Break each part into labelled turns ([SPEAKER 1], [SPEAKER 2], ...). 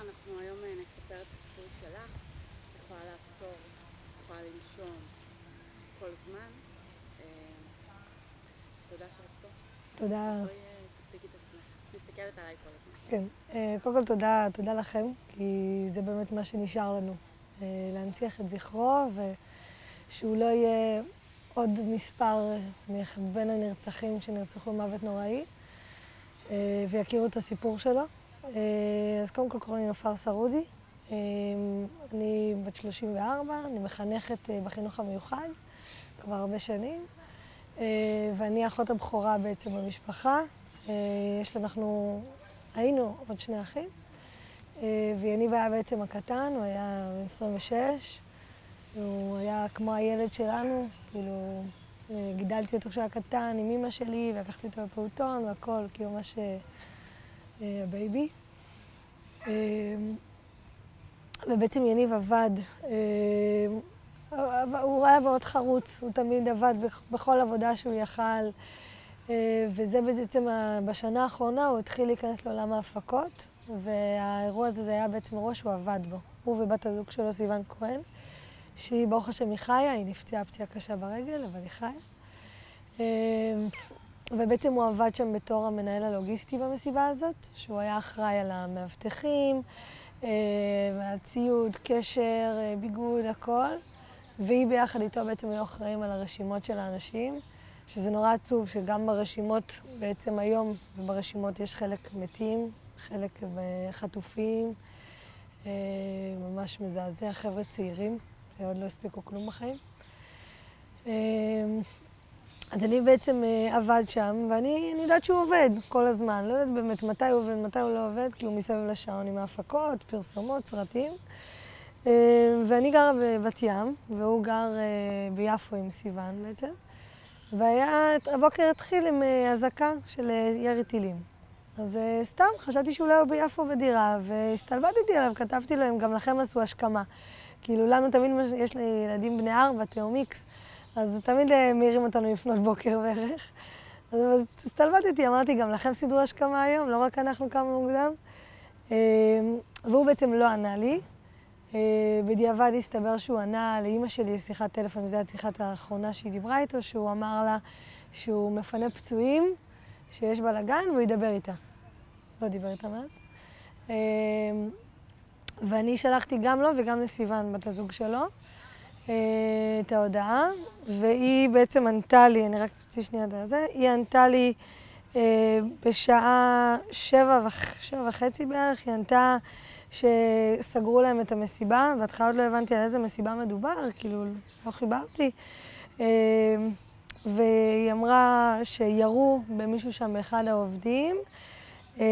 [SPEAKER 1] אנחנו היום אה, נספר את הסיפור שלך. את יכולה לעצור, את יכולה לנשום כל זמן. אה, תודה שאת פה.
[SPEAKER 2] תודה.
[SPEAKER 1] אה, תציגי את עצמך. מסתכלת עליי כל הזמן.
[SPEAKER 2] כן. קודם כל תודה, תודה לכם, כי זה באמת מה שנשאר לנו. להנציח את זכרו, ושהוא לא יהיה עוד מספר בין הנרצחים שנרצחו מוות נוראי, ויכירו את הסיפור שלו. אה, אז קודם כל קוראים לי נופר סרודי. אה, אני בת 34, אני מחנכת אה, בחינוך המיוחד כבר הרבה שנים, ואני האחות הבכורה בעצם במשפחה. יש אנחנו, היינו עוד שני אחים, ויניב היה בעצם הקטן, הוא היה בן 26, הוא היה כמו הילד שלנו, כאילו, גידלתי אותו כשהוא היה קטן עם אימא שלי, ולקחתי אותו לפעוטון והכל, כאילו ממש ה baby. אה, ובעצם יניב עבד, אבל הוא היה מאוד חרוץ, הוא תמיד עבד בכ- בכל עבודה שהוא יכל, אה, וזה בעצם, בשנה האחרונה הוא התחיל להיכנס לעולם ההפקות, והאירוע הזה זה היה בעצם אירוע שהוא עבד בו. הוא ובת הזוג שלו, סיוון כהן, שהיא, ברוך השם, היא חיה, היא נפצעה פציעה קשה ברגל, אבל היא חיה. ובעצם הוא עבד שם בתור המנהל הלוגיסטי במסיבה הזאת, שהוא היה אחראי על המאבטחים, אה, הציוד, קשר, אה, ביגוד, הכל. והיא ביחד איתו בעצם היו אחראים על הרשימות של האנשים, שזה נורא עצוב שגם ברשימות, בעצם היום, אז ברשימות יש חלק מתים, חלק חטופים, אה, ממש מזעזע, חבר'ה צעירים, שעוד לא הספיקו כלום בחיים. אז אני בעצם אה, עבד שם, ואני אני יודעת שהוא עובד כל הזמן. לא יודעת באמת מתי הוא עובד, מתי הוא לא עובד, כי הוא מסביב לשעון עם ההפקות, פרסומות, סרטים. אה, ואני גרה בבת ים, והוא גר אה, ביפו עם סיוון בעצם. והיה, הבוקר התחיל עם אה, אזעקה של אה, ירי טילים. אז אה, סתם, חשבתי שאולי הוא ביפו בדירה, והסתלבטתי עליו, כתבתי לו, הם גם לכם עשו השכמה. כאילו, לנו תמיד יש לי בני ארבע, תאום איקס, אז תמיד אה, מעירים אותנו לפנות בוקר בערך. אז הסתלבטתי, אמרתי, גם לכם סידרו השכמה היום, לא רק אנחנו קמנו מוקדם. אה, והוא בעצם לא ענה לי. אה, בדיעבד הסתבר שהוא ענה לאימא שלי שיחת טלפון, זו השיחת האחרונה שהיא דיברה איתו, שהוא אמר לה שהוא מפנה פצועים, שיש בלאגן, והוא ידבר איתה. לא דיבר איתה מאז. ואני שלחתי גם לו וגם לסיוון, בת הזוג שלו, את ההודעה, והיא בעצם ענתה לי, אני רק אוציא שנייה את זה, היא ענתה לי אה, בשעה שבע, וח, שבע וחצי בערך, היא ענתה שסגרו להם את המסיבה, בהתחלה עוד לא הבנתי על איזה מסיבה מדובר, כאילו, לא חיברתי. אה, והיא אמרה שירו במישהו שם באחד העובדים, אה,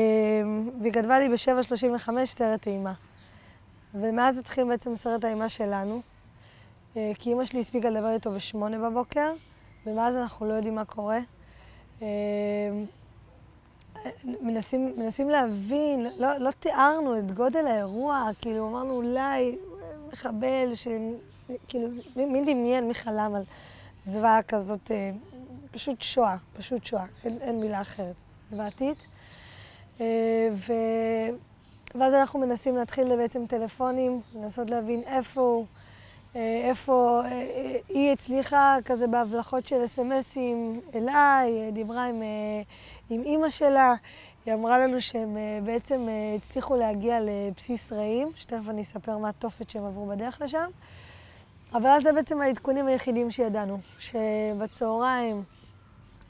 [SPEAKER 2] והיא כתבה לי ב-7.35 סרט אימה. ומאז התחיל בעצם סרט האימה שלנו, אה, כי אימא שלי הספיקה לדבר איתו בשמונה בבוקר, ומאז אנחנו לא יודעים מה קורה. אה, מנסים, מנסים להבין, לא, לא תיארנו את גודל האירוע, כאילו אמרנו אולי מחבל, ש... כאילו, מי, מי דמיין, מי חלם על זוועה כזאת, אה, פשוט שואה, פשוט שואה, אין, אין מילה אחרת, זוועתית. אה, ו... ואז אנחנו מנסים להתחיל בעצם טלפונים, לנסות להבין איפה הוא, אה, איפה, אה, אה, היא הצליחה כזה בהבלחות של אס.אם.אסים אליי, אה, דיברה עם, אה, עם אימא שלה, היא אמרה לנו שהם אה, בעצם אה, הצליחו להגיע לבסיס רעים, שתכף אני אספר מה התופת שהם עברו בדרך לשם. אבל אז זה בעצם העדכונים היחידים שידענו, שבצהריים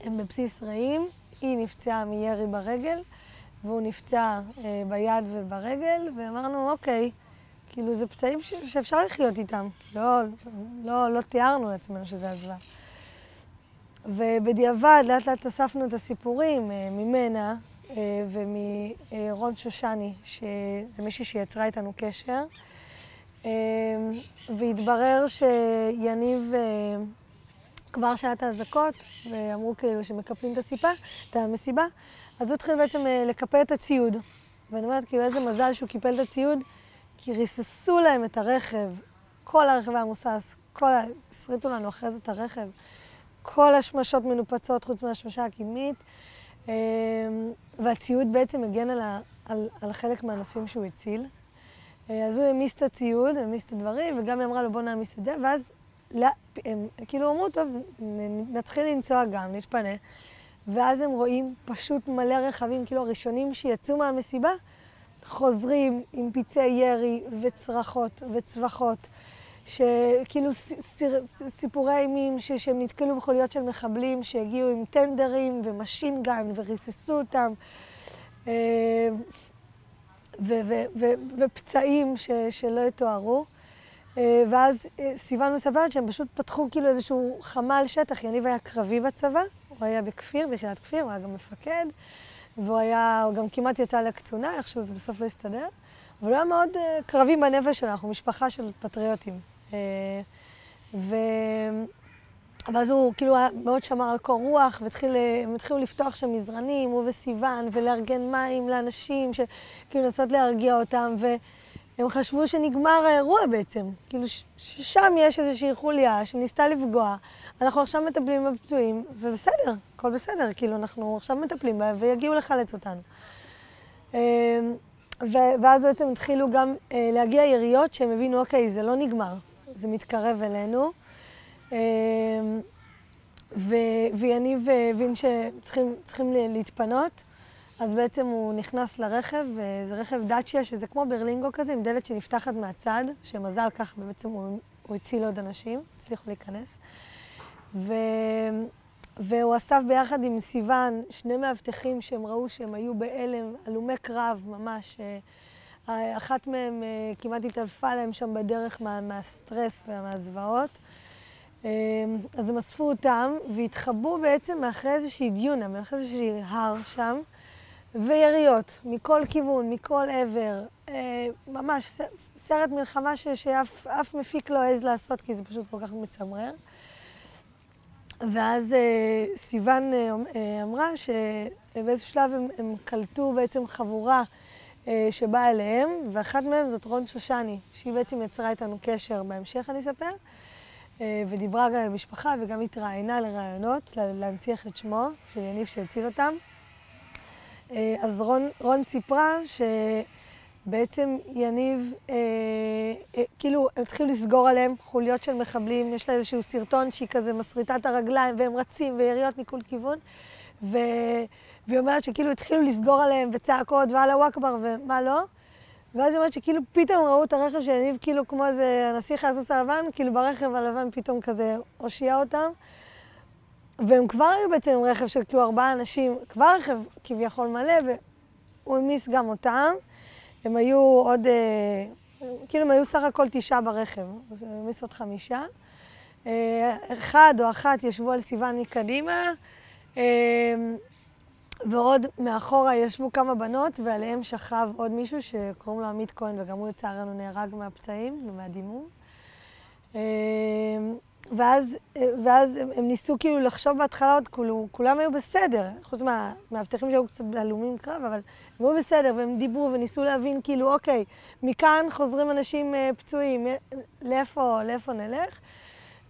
[SPEAKER 2] הם בבסיס רעים, היא נפצעה מירי ברגל, והוא נפצע אה, ביד וברגל, ואמרנו, אוקיי, כאילו, זה פצעים ש- שאפשר לחיות איתם. לא, לא, לא תיארנו לעצמנו שזה הזוועה. ובדיעבד, לאט לאט אספנו את הסיפורים אה, ממנה אה, ומרון שושני, שזה מישהי שיצרה איתנו קשר. אה, והתברר שיניב, אה, כבר שהיה את האזעקות, ואמרו כאילו שמקפלים את הסיפה, את המסיבה, אז הוא התחיל בעצם אה, לקפל את הציוד. ואני אומרת, כאילו, איזה מזל שהוא קיפל את הציוד, כי ריססו להם את הרכב, כל הרכב היה מוסס, כל ה... הסריטו לנו אחרי זה את הרכב. כל השמשות מנופצות חוץ מהשמשה הקדמית, אה, והציוד בעצם הגן על, ה... על, על חלק מהנושאים שהוא הציל. אה, אז הוא העמיס את הציוד, העמיס את הדברים, וגם היא אמרה לו בוא נעמיס את זה, ואז לא, הם כאילו אמרו, טוב, נתחיל לנסוע גם, נתפנה. ואז הם רואים פשוט מלא רכבים, כאילו הראשונים שיצאו מהמסיבה, חוזרים עם פצעי ירי וצרחות וצווחות, שכאילו סיפורי אימים שהם נתקלו בחוליות של מחבלים שהגיעו עם טנדרים ומשינגן וריססו אותם. אה, ופצעים ש, שלא יתוארו. אה, ואז אה, סיוון מספרת שהם פשוט פתחו כאילו איזשהו חמ"ל שטח. יניב היה קרבי בצבא, הוא היה בכפיר, ביחידת כפיר, הוא היה גם מפקד, והוא היה, הוא גם כמעט יצא לקצונה, איכשהו זה בסוף לא הסתדר. אבל הוא היה מאוד uh, קרבי בנפש שלו, אנחנו משפחה של פטריוטים. Uh, ו... ואז הוא כאילו מאוד שמר על קור רוח, והם התחילו לפתוח שם מזרנים, הוא וסיוון, ולארגן מים לאנשים, כאילו לנסות להרגיע אותם, והם חשבו שנגמר האירוע בעצם. כאילו ששם יש איזושהי חוליה שניסתה לפגוע, אנחנו עכשיו מטפלים בפצועים, ובסדר, הכל בסדר, כאילו אנחנו עכשיו מטפלים בהם, ויגיעו לחלץ אותנו. אמ, ואז בעצם התחילו גם אה, להגיע יריות שהם הבינו, אוקיי, זה לא נגמר, זה מתקרב אלינו. אמ, ויניב הבין שצריכים להתפנות, אז בעצם הוא נכנס לרכב, זה רכב דאצ'יה, שזה כמו ברלינגו כזה, עם דלת שנפתחת מהצד, שמזל כך בעצם הוא, הוא הציל עוד אנשים, הצליחו להיכנס. ו... והוא אסף ביחד עם סיוון שני מאבטחים שהם ראו שהם היו בהלם, הלומי קרב ממש. אה, אחת מהם אה, כמעט התעלפה להם שם בדרך מה, מהסטרס ומהזוועות. אמ, אז הם אספו אותם והתחבאו בעצם מאחורי איזושהי דיונה, מאחורי איזושהי הר שם, ויריות מכל כיוון, מכל עבר. אה, ממש סרט מלחמה ש, שאף מפיק לא העז לעשות, כי זה פשוט כל כך מצמרר. ואז אה, סיוון אה, אמרה שבאיזשהו שלב הם, הם קלטו בעצם חבורה שבאה אליהם, ואחת מהם זאת רון שושני, שהיא בעצם יצרה איתנו קשר, בהמשך אני אספר. אה, ודיברה גם עם המשפחה וגם התראיינה לראיונות, להנציח את שמו של יניב שהציל אותם. אה, אז רון, רון סיפרה שבעצם יניב, אה, אה, כאילו, הם התחילו לסגור עליהם חוליות של מחבלים, יש לה איזשהו סרטון שהיא כזה מסריטה את הרגליים והם רצים ויריות מכל כיוון. ו... והיא אומרת שכאילו התחילו לסגור עליהם וצעקות ואללה אכבר ומה לא. ואז היא אומרת שכאילו פתאום ראו את הרכב של יניב כאילו כמו איזה הנסיך הסוס הלבן, כאילו ברכב הלבן פתאום כזה הושיע אותם. והם כבר היו בעצם עם רכב של כאילו ארבעה אנשים, כבר רכב כביכול מלא, והוא העמיס גם אותם. הם היו עוד, אה, כאילו הם היו סך הכל תשעה ברכב, אז הם העמיסו עוד חמישה. אה, אחד או אחת ישבו על סיוון מקדימה. אה, ועוד מאחורה ישבו כמה בנות, ועליהם שכב עוד מישהו שקוראים לו עמית כהן, וגם הוא לצערנו נהרג מהפצעים ומהדימום. אמ, ואז, ואז הם, הם ניסו כאילו לחשוב בהתחלה עוד, כולו, כולם היו בסדר, חוץ מהמאבטחים שהיו קצת הלומים קרב, אבל הם היו בסדר, והם דיברו וניסו להבין כאילו, אוקיי, מכאן חוזרים אנשים אה, פצועים, לאיפה, לאיפה נלך?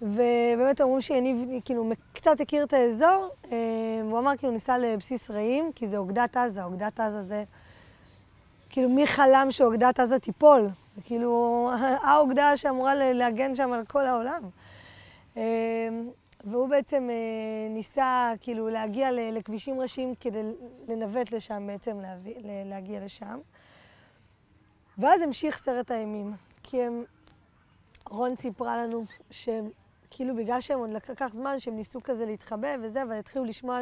[SPEAKER 2] ובאמת אמרו שיניב כאילו קצת הכיר את האזור, אה, והוא אמר כאילו ניסה לבסיס רעים, כי זה אוגדת עזה, אוגדת עזה זה... כאילו מי חלם שאוגדת עזה תיפול? כאילו האוגדה שאמורה להגן שם על כל העולם. אה, והוא בעצם אה, ניסה כאילו להגיע לכבישים ראשיים כדי לנווט לשם בעצם, להביא, להגיע לשם. ואז המשיך סרט האימים, כי הם, רון סיפרה לנו שהם כאילו בגלל שהם עוד לקח זמן, שהם ניסו כזה להתחבא וזה, אבל התחילו לשמוע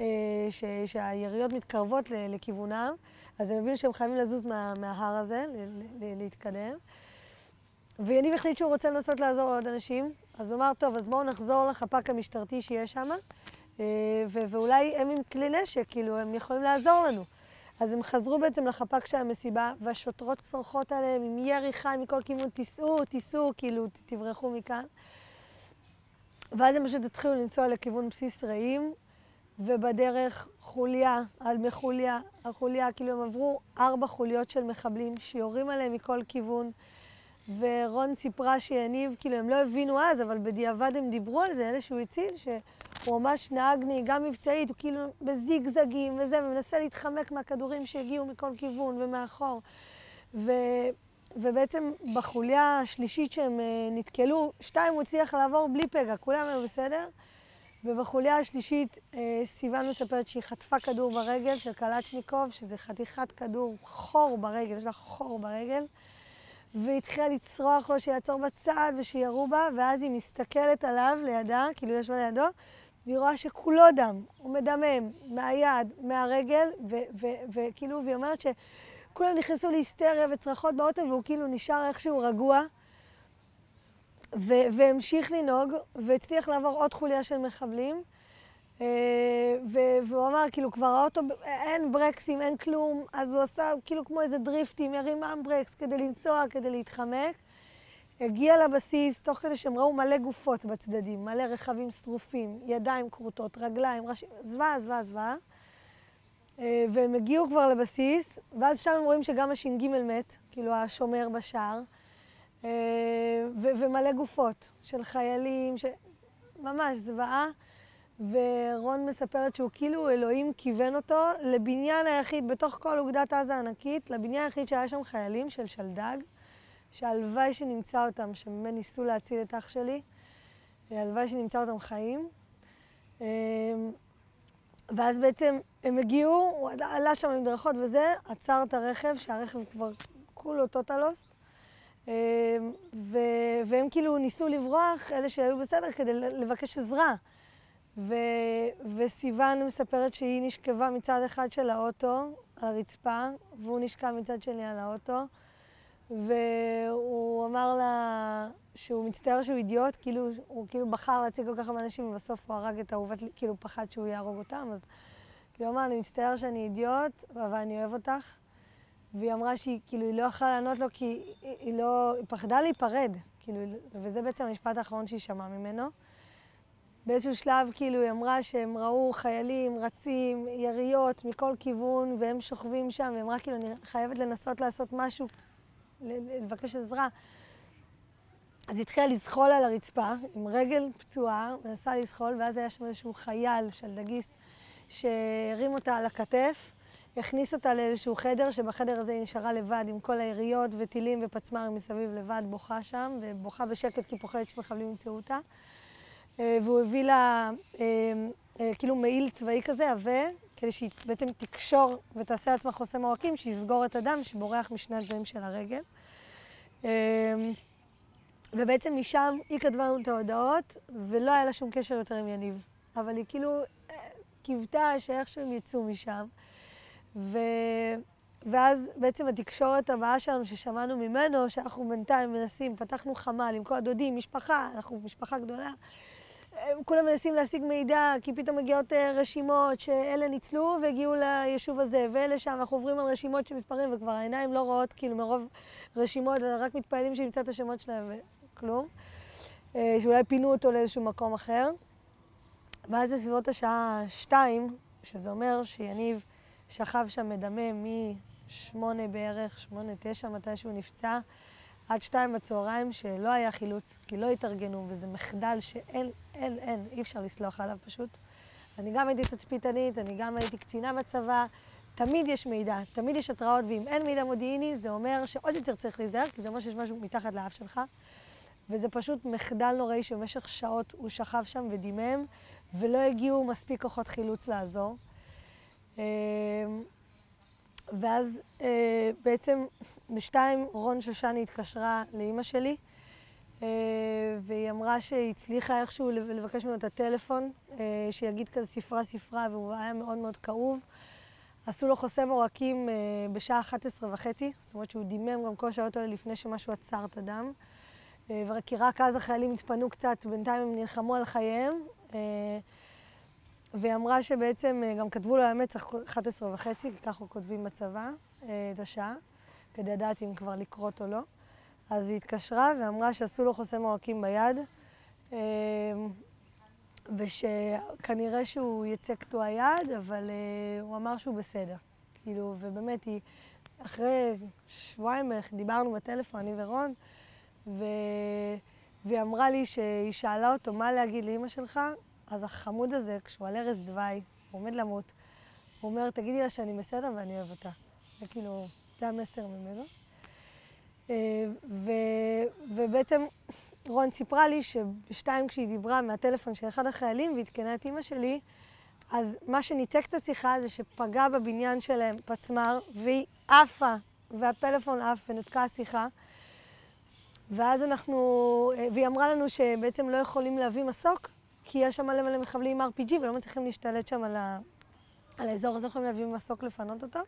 [SPEAKER 2] אה, ש, שהיריות מתקרבות לכיוונם, אז הם הבינו שהם חייבים לזוז מה, מההר הזה, ל, ל, להתקדם. ויניב החליט שהוא רוצה לנסות לעזור לעוד אנשים, אז הוא אמר, טוב, אז בואו נחזור לחפ"ק המשטרתי שיש שם, אה, ואולי הם עם כלי נשק, כאילו, הם יכולים לעזור לנו. אז הם חזרו בעצם לחפ"ק של המסיבה, והשוטרות צורחות עליהם עם ירי חי מכל כיוון, תיסעו, תיסעו, כאילו, תברחו מכאן. ואז הם פשוט התחילו לנסוע לכיוון בסיס רעים, ובדרך חוליה על מחוליה על חוליה, כאילו הם עברו ארבע חוליות של מחבלים שיורים עליהם מכל כיוון. ורון סיפרה שיניב, כאילו הם לא הבינו אז, אבל בדיעבד הם דיברו על זה, אלה שהוא הציל, שהוא ממש נהג נהיגה מבצעית, הוא כאילו בזיגזגים וזה, ומנסה להתחמק מהכדורים שהגיעו מכל כיוון ומאחור. ו... ובעצם בחוליה השלישית שהם אה, נתקלו, שתיים הוא הצליח לעבור בלי פגע, כולם היו בסדר. ובחוליה השלישית אה, סיוון מספרת שהיא חטפה כדור ברגל של קלצ'ניקוב, שזה חתיכת כדור, חור ברגל, יש לה חור ברגל. והיא התחילה לצרוח לו שיעצור בצד ושירו בה, ואז היא מסתכלת עליו לידה, כאילו ישבה לידו, והיא רואה שכולו דם, הוא מדמם מהיד, מהרגל, וכאילו, והיא אומרת שכולם נכנסו להיסטריה וצרחות באוטו, והוא כאילו נשאר איכשהו רגוע. והמשיך לנהוג, והצליח לעבור עוד חוליה של מחבלים. אה, והוא אמר, כאילו, כבר האוטו, אין ברקסים, אין כלום, אז הוא עשה כאילו כמו איזה דריפטים, ירים אמברקס כדי לנסוע, כדי להתחמק. הגיע לבסיס, תוך כדי שהם ראו מלא גופות בצדדים, מלא רכבים שרופים, ידיים כרותות, רגליים, ראשים, זוועה, זוועה, זוועה. אה, והם הגיעו כבר לבסיס, ואז שם הם רואים שגם הש"ג מת, כאילו השומר בשער. אה, ומלא גופות של חיילים, ש... ממש זוועה. ורון מספרת שהוא כאילו אלוהים כיוון אותו לבניין היחיד, בתוך כל אוגדת עזה הענקית, לבניין היחיד שהיה שם חיילים של שלדג, שהלוואי שנמצא אותם, שבאמת ניסו להציל את אח שלי, הלוואי שנמצא אותם חיים. אה, ואז בעצם הם הגיעו, הוא עלה שם עם דרכות וזה, עצר את הרכב, שהרכב כבר כולו טוטלוסט. אמ, ו- והם כאילו ניסו לברוח, אלה שהיו בסדר, כדי לבקש עזרה. ו- וסיוון מספרת שהיא נשכבה מצד אחד של האוטו, על הרצפה, והוא נשכב מצד שני על האוטו, והוא אמר לה שהוא מצטער שהוא אידיוט, כאילו, הוא כאילו בחר להציג כל כך הרבה אנשים, ובסוף הוא הרג את אהובת, כאילו פחד שהוא יהרוג אותם, אז כאילו אמר, אני מצטער שאני אידיוט, אבל אני אוהב אותך. והיא אמרה שהיא, כאילו, היא לא יכלה לענות לו כי היא, היא לא, היא פחדה להיפרד, כאילו, וזה בעצם המשפט האחרון שהיא שמעה ממנו. באיזשהו שלב, כאילו, היא אמרה שהם ראו חיילים רצים, יריות מכל כיוון, והם שוכבים שם, והיא אמרה, כאילו, אני חייבת לנסות לעשות משהו, לבקש עזרה. אז היא התחילה לזחול על הרצפה, עם רגל פצועה, מנסה לזחול, ואז היה שם איזשהו חייל של דגיסט שהרים אותה על הכתף. הכניס אותה לאיזשהו חדר, שבחדר הזה היא נשארה לבד עם כל היריות וטילים ופצמ"רים מסביב לבד, בוכה שם, ובוכה בשקט כי פוחדת שמחבלים ימצאו אותה. אה, והוא הביא לה אה, אה, כאילו מעיל צבאי כזה, עבה, כדי שהיא בעצם תקשור ותעשה לעצמה חוסם עורקים, שיסגור את הדם שבורח משני הצדדים של הרגל. ובעצם משם היא כתבה לנו את ההודעות, ולא היה לה שום קשר יותר עם יניב. אבל היא כאילו קיוותה שאיכשהו הם יצאו משם. ו... ואז בעצם התקשורת הבאה שלנו ששמענו ממנו, שאנחנו בינתיים מנסים, פתחנו חמ"ל עם כל הדודים, משפחה, אנחנו משפחה גדולה. כולם מנסים להשיג מידע, כי פתאום מגיעות אה, רשימות שאלה ניצלו והגיעו ליישוב הזה, ואלה שם, אנחנו עוברים על רשימות של מספרים, וכבר העיניים לא רואות, כאילו, מרוב רשימות, ורק מתפעלים שנמצא את השמות שלהם וכלום. אה, שאולי פינו אותו לאיזשהו מקום אחר. ואז בסביבות השעה שתיים, שזה אומר שיניב שכב שם מדמם משמונה בערך, שמונה, תשע, מתי שהוא נפצע, עד שתיים בצהריים, שלא היה חילוץ, כי לא התארגנו, וזה מחדל שאין, אין, אין, אי אפשר לסלוח עליו פשוט. אני גם הייתי תצפיתנית, אני גם הייתי קצינה בצבא, תמיד יש מידע, תמיד יש התראות, ואם אין מידע מודיעיני, זה אומר שעוד יותר צריך להיזהר, כי זה אומר שיש משהו מתחת לאף שלך. וזה פשוט מחדל נוראי שבמשך שעות הוא שכב שם ודימם, ולא הגיעו מספיק כוחות חילוץ לעזור. ואז אה, בעצם בשתיים רון שושני התקשרה לאימא שלי, אה, והיא אמרה שהיא הצליחה איכשהו לבקש ממנו את הטלפון, אה, שיגיד כזה ספרה ספרה, והוא היה מאוד מאוד כאוב. עשו לו חוסם עורקים בשעה 11 וחצי, זאת אומרת שהוא דימם גם כל שעות האלה לפני שמשהו עצר את הדם. כי רק אז החיילים התפנו קצת, בינתיים הם נלחמו על חייהם. והיא אמרה שבעצם אה, גם כתבו לו המצח 11 וחצי, כי ככה כותבים בצבא אה, את השעה, כדי לדעת אם כבר לקרות או לא. אז היא התקשרה ואמרה שעשו לו חוסם עורקים ביד, אה, ושכנראה שהוא יצא קטוע יד, אבל הוא אמר שהוא בסדר. כאילו, ובאמת, היא, אחרי שבועיים בערך דיברנו בטלפון, אני ורון, ו... והיא אמרה לי שהיא שאלה אותו מה להגיד לאימא שלך, אז החמוד הזה, כשהוא על ערש דווי, הוא עומד למות, הוא אומר, תגידי לה שאני בסדר ואני אוהב אותה. זה כאילו, זה המסר ממנו. Uh, ו, ובעצם רון סיפרה לי שבשתיים כשהיא דיברה מהטלפון של אחד החיילים ועדכנה את אימא שלי, אז מה שניתק את השיחה זה שפגע בבניין שלהם פצמ"ר, והיא עפה, והפלאפון עף ונותקה השיחה. ואז אנחנו, והיא אמרה לנו שבעצם לא יכולים להביא מסוק, כי יש שם מלא מלא מחבלים עם RPG ולא מצליחים להשתלט שם על, ה, על האזור, אז לא יכולים להביא מסוק לפנות אותו.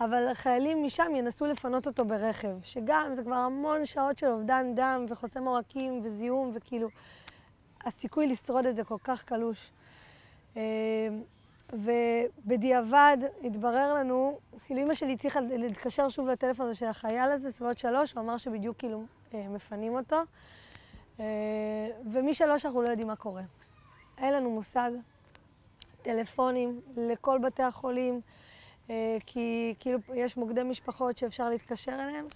[SPEAKER 2] אבל החיילים משם ינסו לפנות אותו ברכב, שגם זה כבר המון שעות של אובדן דם וחוסם עורקים וזיהום, וכאילו, הסיכוי לשרוד את זה כל כך קלוש. אה, ובדיעבד התברר לנו, כאילו אימא שלי הצליחה להתקשר שוב לטלפון הזה של החייל הזה, סביבות שלוש, הוא אמר שבדיוק כאילו אה, מפנים אותו. אה, ומשלוש אנחנו לא יודעים מה קורה. אין לנו מושג. טלפונים לכל בתי החולים, כי כאילו יש מוקדי משפחות שאפשר להתקשר אליהם.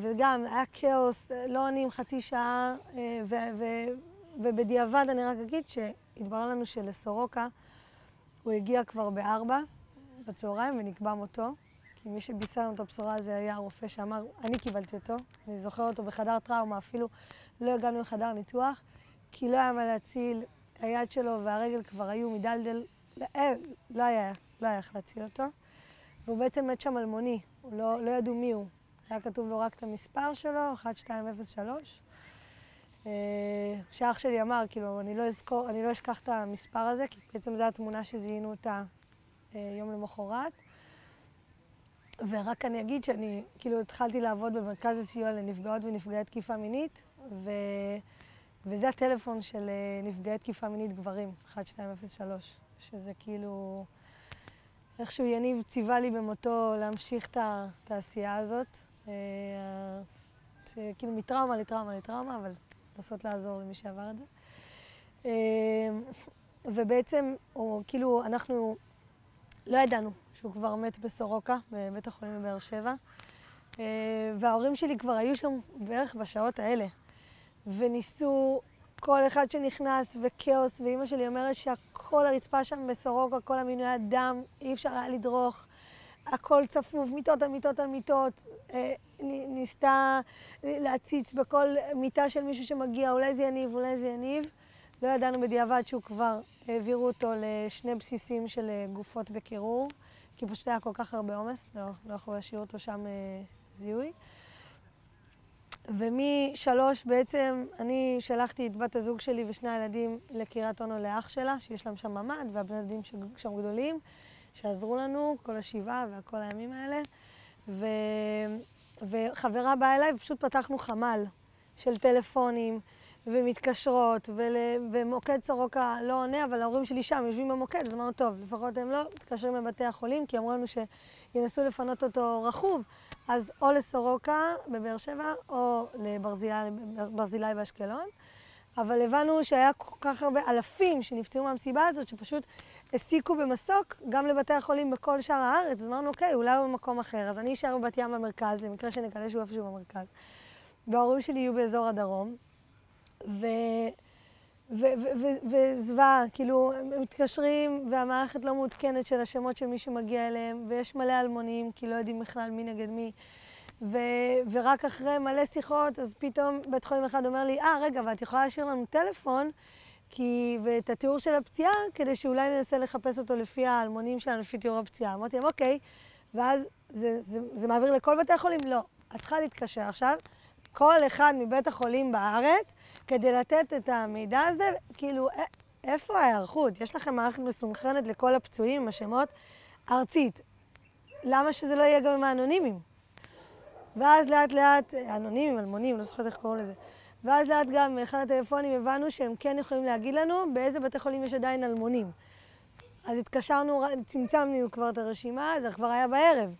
[SPEAKER 2] וגם היה כאוס, לא עונים חצי שעה, ובדיעבד אני רק אגיד שהתברר לנו שלסורוקה הוא הגיע כבר בארבע בצהריים ונקבע מותו, כי מי שבישר לנו את הבשורה הזה היה הרופא שאמר, אני קיבלתי אותו, אני זוכר אותו בחדר טראומה, אפילו לא הגענו לחדר ניתוח, כי לא היה מה להציל, היד שלו והרגל כבר היו מדלדל, לא, אה, לא היה, לא היה איך להציל אותו. והוא בעצם מת שם אלמוני, לא, לא ידעו מי הוא. היה כתוב לו רק את המספר שלו, 1203. אה, שאח שלי אמר, כאילו, אני לא, אזכור, אני לא אשכח את המספר הזה, כי בעצם זו התמונה שזיהינו אותה אה, יום למחרת. ורק אני אגיד שאני, כאילו, התחלתי לעבוד במרכז הסיוע לנפגעות ונפגעי תקיפה מינית, ו... וזה הטלפון של אה, נפגעי תקיפה מינית גברים, 1203, שזה כאילו... איכשהו יניב ציווה לי במותו להמשיך את התעשייה הזאת. כאילו מטראומה לטראומה לטראומה, אבל לנסות לעזור למי שעבר את זה. אמ, ובעצם, או כאילו, אנחנו לא ידענו שהוא כבר מת בסורוקה, בבית החולים בבאר שבע. אמ, וההורים שלי כבר היו שם בערך בשעות האלה. וניסו, כל אחד שנכנס, וכאוס, ואימא שלי אומרת שהכל הרצפה שם בסורוקה, כל המינוי הדם, אי אפשר היה לדרוך. הכל צפוף, מיטות על מיטות על מיטות. אה, ניסתה להציץ בכל מיטה של מישהו שמגיע, אולי זה יניב, אולי זה יניב. לא ידענו בדיעבד שהוא כבר העבירו אותו לשני בסיסים של אה, גופות בקירור, כי פשוט היה כל כך הרבה עומס, לא, לא יכולו להשאיר אותו שם אה, זיהוי. ומשלוש בעצם אני שלחתי את בת הזוג שלי ושני הילדים לקריית אונו לאח שלה, שיש להם שם ממ"ד, והבני ילדים שם גדולים. שעזרו לנו כל השבעה וכל הימים האלה. ו... וחברה באה אליי ופשוט פתחנו חמ"ל של טלפונים ומתקשרות, ול... ומוקד סורוקה לא עונה, אבל ההורים שלי שם יושבים במוקד, אז אמרנו, טוב, לפחות הם לא מתקשרים לבתי החולים, כי אמרו לנו שינסו לפנות אותו רכוב, אז או לסורוקה בבאר שבע, או לברזילי באשקלון. אבל הבנו שהיה כל כך הרבה אלפים שנפטרו מהמסיבה הזאת, שפשוט הסיקו במסוק גם לבתי החולים בכל שאר הארץ. אז אמרנו, אוקיי, אולי הוא במקום אחר. אז אני אשאר בבת ים במרכז, למקרה שנגלה שהוא איפשהו במרכז. וההורים שלי יהיו באזור הדרום. ו... וזוועה, כאילו, הם מתקשרים והמערכת לא מעודכנת של השמות של מי שמגיע אליהם, ויש מלא אלמונים, כי לא יודעים בכלל מי נגד מי. ו, ורק אחרי מלא שיחות, אז פתאום בית חולים אחד אומר לי, אה, ah, רגע, ואת יכולה להשאיר לנו טלפון, כי, ואת התיאור של הפציעה, כדי שאולי ננסה לחפש אותו לפי האלמונים שלנו, לפי תיאור הפציעה. אמרתי להם, אוקיי, ואז זה, זה, זה מעביר לכל בתי החולים? לא. את צריכה להתקשר עכשיו, כל אחד מבית החולים בארץ, כדי לתת את המידע הזה, כאילו, איפה ההיערכות? יש לכם מערכת מסונכרנת לכל הפצועים עם השמות ארצית. למה שזה לא יהיה גם עם האנונימיים? ואז לאט לאט, אנונימים, אלמונים, לא זוכרת איך קוראים לזה. ואז לאט גם מאחד הטלפונים הבנו שהם כן יכולים להגיד לנו באיזה בתי חולים יש עדיין אלמונים. אז התקשרנו, צמצמנו כבר את הרשימה, זה כבר היה בערב.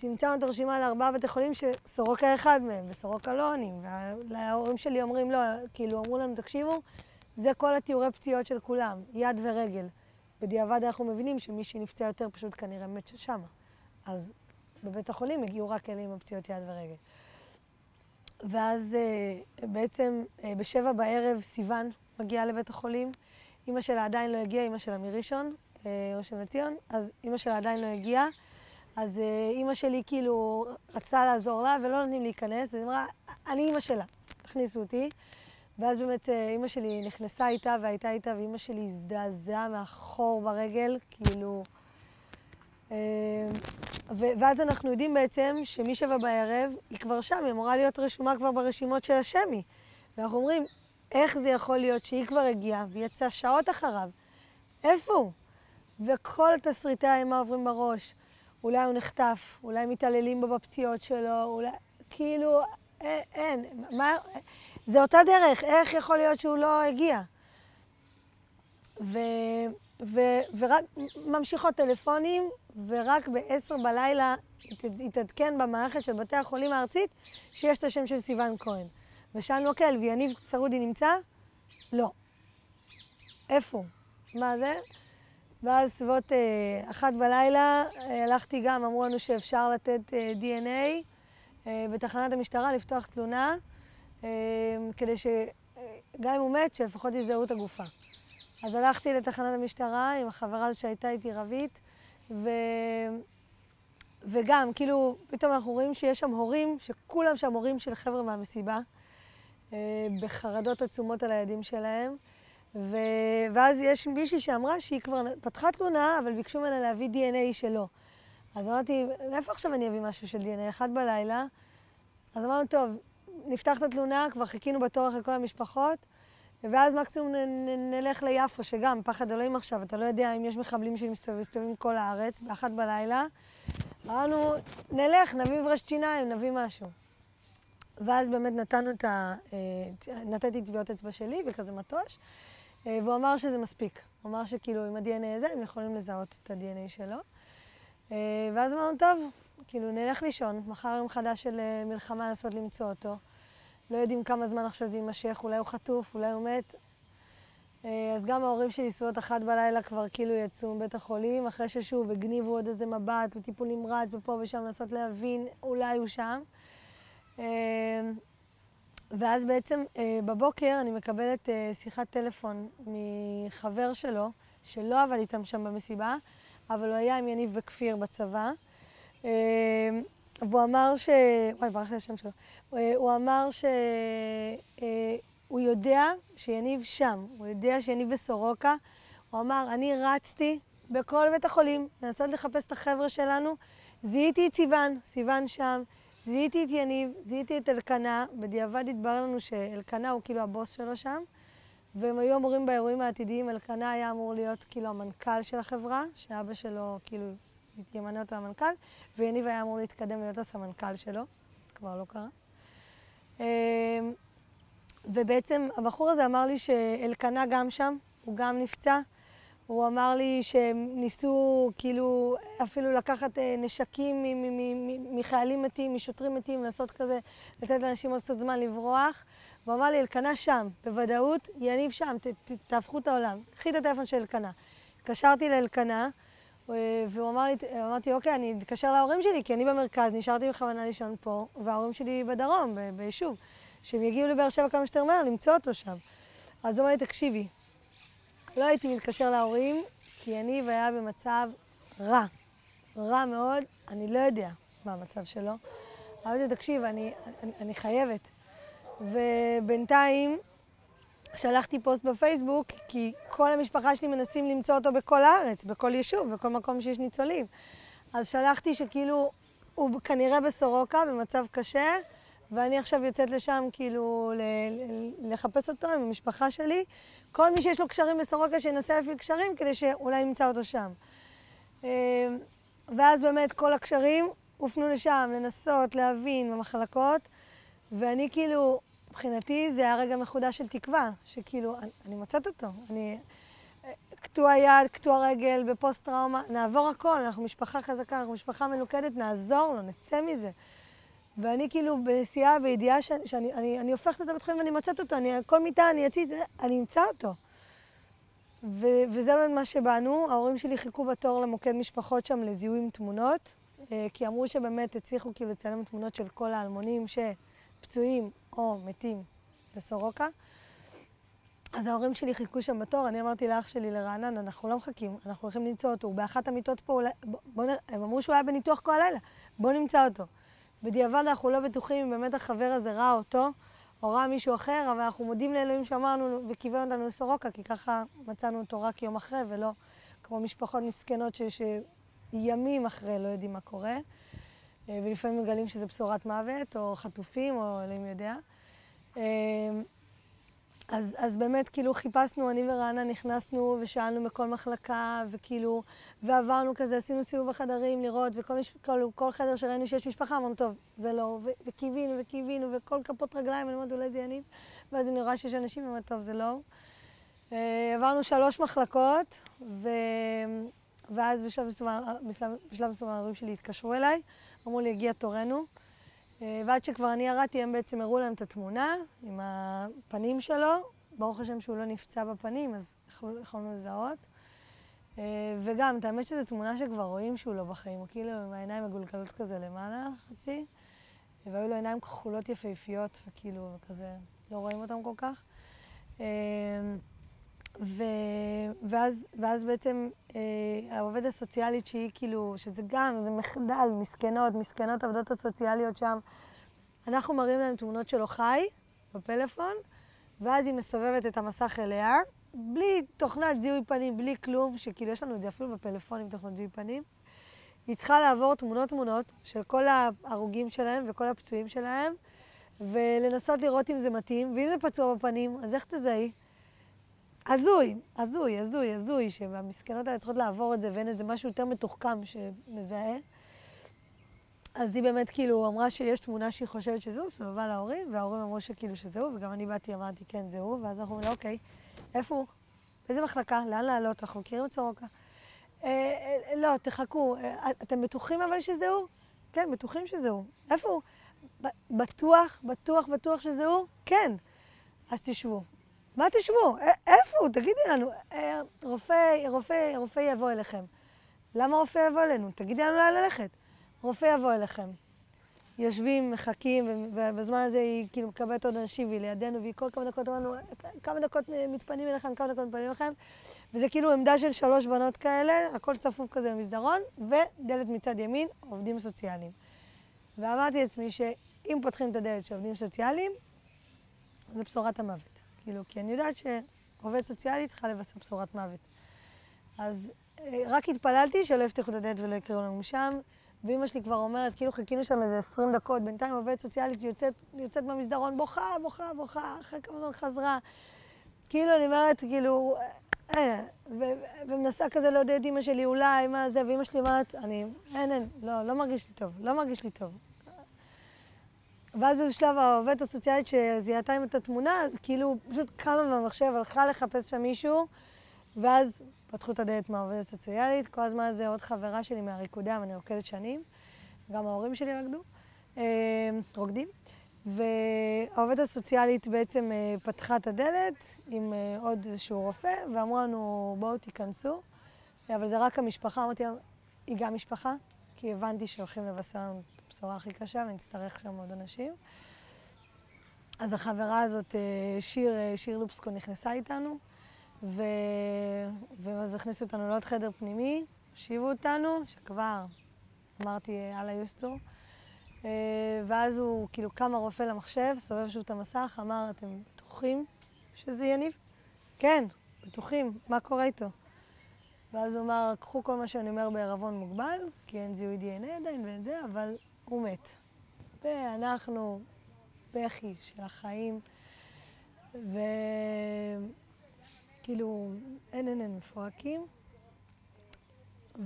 [SPEAKER 2] צמצמנו את הרשימה לארבעה בתי חולים שסורוקה אחד מהם, וסורוקה לא עונים. וההורים שלי אומרים לא, כאילו אמרו לנו, תקשיבו, זה כל התיאורי פציעות של כולם, יד ורגל. בדיעבד אנחנו מבינים שמי שנפצע יותר פשוט כנראה מת שמה. אז בבית החולים הגיעו רק אלה עם הפציעות יד ורגל. ואז אה, בעצם אה, בשבע בערב סיוון מגיעה לבית החולים. אימא שלה עדיין לא הגיעה, אימא שלה מראשון, אה, ראשון לציון, אז אימא שלה עדיין לא הגיעה. אז אה, אימא שלי כאילו רצתה לעזור לה, ולא נותנים להיכנס, אז היא אמרה, אני אימא שלה, תכניסו אותי. ואז באמת אה, אימא שלי נכנסה איתה והייתה איתה, ואימא שלי הזדעזעה מהחור ברגל, כאילו... אה, ואז אנחנו יודעים בעצם שמשבע בערב היא כבר שם, היא אמורה להיות רשומה כבר ברשימות של השמי. ואנחנו אומרים, איך זה יכול להיות שהיא כבר הגיעה והיא יצאה שעות אחריו? איפה הוא? וכל תסריטי האימה עוברים בראש. אולי הוא נחטף, אולי מתעללים בו בפציעות שלו, אולי... כאילו, אין, אין. מה... זה אותה דרך, איך יכול להיות שהוא לא הגיע? ו... ו... ורק ממשיכות טלפונים, ורק ב-10 בלילה התעדכן במערכת של בתי החולים הארצית שיש את השם של סיון כהן. ושאלנו, אוקיי, ויניב סרודי נמצא? לא. איפה? מה זה? ואז סביבות אה, אחת בלילה אה, הלכתי גם, אמרו לנו שאפשר לתת אה, DNA אה, בתחנת המשטרה, לפתוח תלונה, אה, כדי שגם אה, אם הוא מת, שלפחות יזהו את הגופה. אז הלכתי לתחנת המשטרה עם החברה שהייתה איתי רבית, ו... וגם, כאילו, פתאום אנחנו רואים שיש שם הורים, שכולם שם הורים של חבר'ה מהמסיבה, אה, בחרדות עצומות על הילדים שלהם. ו... ואז יש מישהי שאמרה שהיא כבר פתחה תלונה, אבל ביקשו ממנה להביא DNA שלו. אז אמרתי, מאיפה עכשיו אני אביא משהו של DNA? אחד בלילה. אז אמרנו, טוב, נפתח את התלונה, כבר חיכינו בתור אחרי כל המשפחות, ואז מקסימום נ, נ, נלך ליפו, שגם, פחד אלוהים עכשיו, אתה לא יודע אם יש מחבלים שמסתובבים כל הארץ, באחת בלילה. אמרנו, נלך, נביא מברשת שיניים, נביא משהו. ואז באמת נתנו את ה... אה, נתתי טביעות אצבע שלי וכזה מטוש, והוא אמר שזה מספיק. הוא אמר שכאילו עם ה-DNA הזה הם יכולים לזהות את ה-DNA שלו. אה, ואז אמרנו, טוב, כאילו נלך לישון, מחר יום חדש של מלחמה לנסות למצוא אותו. לא יודעים כמה זמן עכשיו זה יימשך, אולי הוא חטוף, אולי הוא מת. אז גם ההורים שלי סביבות אחת בלילה כבר כאילו יצאו מבית החולים, אחרי ששוב הגניבו עוד איזה מבט וטיפול נמרץ ופה ושם לנסות להבין, אולי הוא שם. ואז בעצם אה, בבוקר אני מקבלת אה, שיחת טלפון מחבר שלו, שלא עבד איתם שם במסיבה, אבל הוא היה עם יניב בכפיר בצבא. אה, והוא אמר ש... וואי, ברח לי השם שלו. הוא אמר שהוא יודע שיניב שם, הוא יודע שיניב בסורוקה. הוא אמר, אני רצתי בכל בית החולים לנסות לחפש את החבר'ה שלנו. זיהיתי את סיוון, סיוון שם. זיהיתי את יניב, זיהיתי את אלקנה, בדיעבד התברר לנו שאלקנה הוא כאילו הבוס שלו שם, והם היו אמורים באירועים העתידיים, אלקנה היה אמור להיות כאילו המנכ"ל של החברה, שאבא שלו כאילו ימנה אותו המנכ"ל, ויניב היה אמור להתקדם להיות הסמנכ"ל שלו, כבר לא קרה. אמ, ובעצם הבחור הזה אמר לי שאלקנה גם שם, הוא גם נפצע. הוא אמר לי שהם ניסו כאילו אפילו לקחת אה, נשקים מחיילים מתים, משוטרים מתים, לנסות כזה, לתת לאנשים עוד קצת זמן לברוח. והוא אמר לי, אלקנה שם, בוודאות, יניב שם, ת, ת, תהפכו את העולם. קחי את הטלפון של אלקנה. התקשרתי לאלקנה, אה, והוא אמר לי, אמרתי, אוקיי, אני אתקשר להורים שלי, כי אני במרכז, נשארתי בכוונה לישון פה, וההורים שלי בדרום, ביישוב. שהם יגיעו לבאר שבע כמה שיותר מהר, למצוא אותו שם. אז הוא אמר לי, תקשיבי, לא הייתי מתקשר להורים, כי יניב היה במצב רע. רע מאוד, אני לא יודע מה המצב שלו. אמרתי תקשיב, אני, אני, אני חייבת. ובינתיים שלחתי פוסט בפייסבוק, כי כל המשפחה שלי מנסים למצוא אותו בכל הארץ, בכל יישוב, בכל מקום שיש ניצולים. אז שלחתי שכאילו, הוא כנראה בסורוקה, במצב קשה, ואני עכשיו יוצאת לשם כאילו לחפש אותו עם המשפחה שלי. כל מי שיש לו קשרים בסורוקה שינסה להפעיל קשרים כדי שאולי נמצא אותו שם. אמ, ואז באמת כל הקשרים הופנו לשם, לנסות להבין במחלקות, ואני כאילו, מבחינתי זה היה רגע מחודש של תקווה, שכאילו, אני, אני מוצאת אותו. אני קטוע יד, קטוע רגל, בפוסט-טראומה, נעבור הכל, אנחנו משפחה חזקה, אנחנו משפחה מלוכדת, נעזור לו, נצא מזה. ואני כאילו בנסיעה, בידיעה שאני, שאני אני, אני הופכת את הבית חולים ואני מוצאת אותו, אני, כל מיטה אני אציץ, אני אמצא אותו. ו, וזה מה שבאנו, ההורים שלי חיכו בתור למוקד משפחות שם לזיהוי עם תמונות, אה, כי אמרו שבאמת הצליחו כאילו לצלם תמונות של כל האלמונים שפצועים או מתים בסורוקה. אז ההורים שלי חיכו שם בתור, אני אמרתי לאח שלי לרענן, אנחנו לא מחכים, אנחנו הולכים למצוא אותו, הוא באחת המיטות פה, בוא הם אמרו שהוא היה בניתוח כל הלילה, בואו נמצא אותו. בדיעבד אנחנו לא בטוחים אם באמת החבר הזה ראה אותו, או ראה מישהו אחר, אבל אנחנו מודים לאלוהים שאמרנו וכיוון אותנו לסורוקה, כי ככה מצאנו אותו רק יום אחרי, ולא כמו משפחות מסכנות ש... שימים אחרי לא יודעים מה קורה, אה, ולפעמים מגלים שזה בשורת מוות, או חטופים, או אלוהים יודע. אה, אז, אז באמת, כאילו, חיפשנו, אני ורענה נכנסנו ושאלנו בכל מחלקה, וכאילו, ועברנו כזה, עשינו סיבוב בחדרים לראות, וכל מש, כל, כל חדר שראינו שיש משפחה, אמרנו, טוב, זה לא, וקיווינו וקיווינו, וכל כפות רגליים, אני אומרת, אולי זה יניב, ואז אני רואה שיש אנשים, אומרת, טוב, זה לא. Uh, עברנו שלוש מחלקות, ו... ואז מסוים, בשלב מסוים ההורים שלי התקשרו אליי, אמרו לי, הגיע תורנו. אה, ועד שכבר אני ירדתי, הם בעצם הראו להם את התמונה עם הפנים שלו. ברוך השם שהוא לא נפצע בפנים, אז יכולנו לזהות. אה, וגם, את האמת שזו תמונה שכבר רואים שהוא לא בחיים, הוא כאילו עם העיניים מגולגלות כזה למעלה, חצי, והיו לו עיניים כחולות יפהפיות, וכאילו, כזה, לא רואים אותם כל כך. ו... ואז, ואז בעצם אה, העובדת הסוציאלית שהיא כאילו, שזה גם, זה מחדל, מסכנות, מסכנות העובדות הסוציאליות שם. אנחנו מראים להם תמונות שלו חי בפלאפון, ואז היא מסובבת את המסך אליה, בלי תוכנת זיהוי פנים, בלי כלום, שכאילו יש לנו את זה אפילו בפלאפון עם תוכנת זיהוי פנים. היא צריכה לעבור תמונות-תמונות של כל ההרוגים שלהם וכל הפצועים שלהם, ולנסות לראות אם זה מתאים, ואם זה פצוע בפנים, אז איך תזהי? הזוי, הזוי, הזוי, הזוי, שהמסכנות האלה צריכות לעבור את זה ואין איזה משהו יותר מתוחכם שמזהה. אז היא באמת כאילו אמרה שיש תמונה שהיא חושבת שזהו, סובבה להורים, וההורים אמרו שכאילו שזהו, וגם אני באתי, אמרתי כן, זהו, ואז אנחנו אומרים, אוקיי, איפה הוא? באיזה מחלקה? לאן לעלות? אנחנו מכירים את סורוקה. אה, אה, לא, תחכו. אה, אתם בטוחים אבל שזהו? כן, בטוחים שזהו. איפה הוא? בטוח, בטוח, בטוח שזהו? כן. אז תשבו. מה תשבו? איפה הוא? תגידי לנו. אה, רופא, רופא, רופא יבוא אליכם. למה רופא יבוא אלינו? תגידי לנו לאן ללכת. רופא יבוא אליכם. יושבים, מחכים, ובזמן הזה היא כאילו מקבלת עוד אנשים, והיא לידינו, והיא כל כמה דקות אמרנו, כמה דקות מתפנים אליכם, כמה דקות מתפנים אליכם. וזה כאילו עמדה של שלוש בנות כאלה, הכל צפוף כזה במסדרון, ודלת מצד ימין, עובדים סוציאליים. ואמרתי לעצמי שאם פותחים את הדלת של עובדים סוציאליים, זה בשורת המוות. כאילו, כי אני יודעת שעובד סוציאלי צריכה לבשר בשורת מוות. אז אה, רק התפללתי שלא יפתחו את הדלת ולא יקראו לנו משם, ואימא שלי כבר אומרת, כאילו חיכינו שם איזה 20 דקות, בינתיים עובדת סוציאלית יוצאת, יוצאת במסדרון, בוכה, בוכה, בוכה, אחרי כמה זמן חזרה. כאילו, אני אומרת, כאילו, אה, ומנסה כזה לעודד אימא שלי, אולי, מה זה, ואימא שלי אומרת, אני, אין, אין, לא, לא מרגיש לי טוב, לא מרגיש לי טוב. ואז באיזה שלב העובדת הסוציאלית שזיהתה עם את התמונה, אז כאילו פשוט קמה מהמחשב, הלכה לחפש שם מישהו, ואז פתחו את הדלת מהעובדת הסוציאלית. כל הזמן הזה עוד חברה שלי מהריקודי ים, אני רוקדת שנים, גם ההורים שלי רקדו, אה, רוקדים. והעובדת הסוציאלית בעצם אה, פתחה את הדלת עם אה, עוד איזשהו רופא, ואמרו לנו, בואו תיכנסו. אבל זה רק המשפחה, אמרתי להם, היא גם משפחה, כי הבנתי שהולכים לבשר לנו הבשורה הכי קשה, ונצטרך שם עוד אנשים. אז החברה הזאת, אה, שיר, אה, שיר לופסקו, נכנסה איתנו, ו... ואז הכניסו אותנו לעוד חדר פנימי, הושיבו אותנו, שכבר אמרתי, אללה יוסטור. אה, ואז הוא, כאילו, קם הרופא למחשב, סובב שוב את המסך, אמר, אתם בטוחים שזה יניב? כן, בטוחים, מה קורה איתו? ואז הוא אמר, קחו כל מה שאני אומר בערבון מוגבל, כי אין זיהוי דנ"א עדיין ואין זה, אבל הוא מת. ואנחנו בכי של החיים, וכאילו, אין אין אין מפורקים.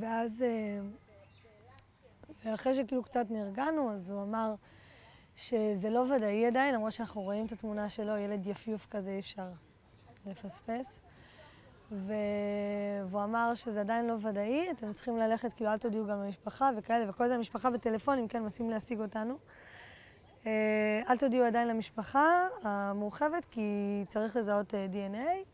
[SPEAKER 2] ואז, אה, ואחרי שכאילו קצת נרגענו, אז הוא אמר שזה לא ודאי עדיין, למרות שאנחנו רואים את התמונה שלו, ילד יפיוף כזה, אי אפשר לפספס. ו... והוא אמר שזה עדיין לא ודאי, אתם צריכים ללכת, כאילו אל תודיעו גם למשפחה וכאלה, וכל זה המשפחה בטלפונים, כן, מנסים להשיג אותנו. אה, אל תודיעו עדיין למשפחה המורחבת, כי צריך לזהות אה, DNA,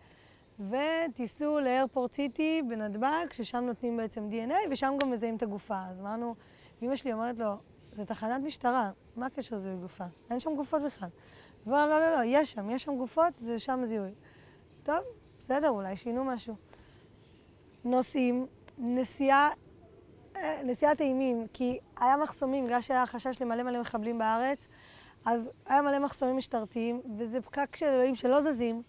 [SPEAKER 2] ותיסעו לאיירפורט סיטי בנתב"ג, ששם נותנים בעצם DNA, ושם גם מזהים את הגופה. אז אמרנו, ואמא שלי אומרת לו, זה תחנת משטרה, מה הקשר לזיהוי גופה? אין שם גופות בכלל. הוא אמר, לא, לא, לא, יש שם, יש שם גופות, זה שם זיהוי. טוב, בסדר, אולי שינו משהו. נוסעים, נסיעה, אה, נסיעת אימים, כי היה מחסומים, בגלל שהיה חשש למלא מלא מחבלים בארץ, אז היה מלא מחסומים משטרתיים, וזה פקק של אלוהים שלא זזים,